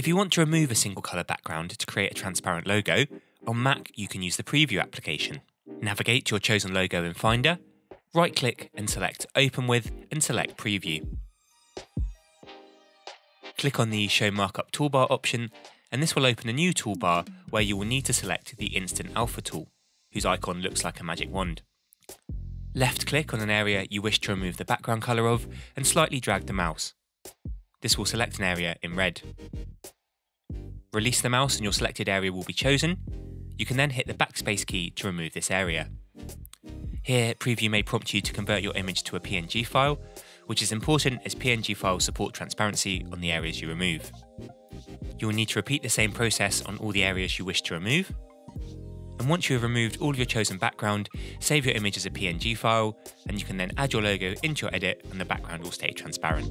If you want to remove a single colour background to create a transparent logo, on Mac you can use the Preview application. Navigate to your chosen logo in Finder, right click and select Open With and select Preview. Click on the Show Markup Toolbar option and this will open a new toolbar where you will need to select the Instant Alpha tool, whose icon looks like a magic wand. Left click on an area you wish to remove the background colour of and slightly drag the mouse. This will select an area in red. Release the mouse and your selected area will be chosen. You can then hit the backspace key to remove this area. Here, Preview may prompt you to convert your image to a PNG file, which is important as PNG files support transparency on the areas you remove. You will need to repeat the same process on all the areas you wish to remove. And once you have removed all your chosen background, save your image as a PNG file, and you can then add your logo into your edit and the background will stay transparent.